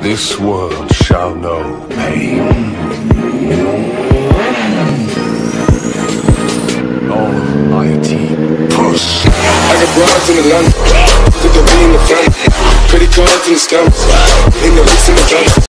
This world shall know pain. All mighty push. I got broads in the London, put the V in the front, credit cards in the scams, in the.